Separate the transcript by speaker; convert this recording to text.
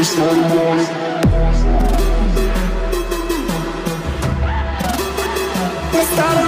Speaker 1: every Sunday morning. Let's start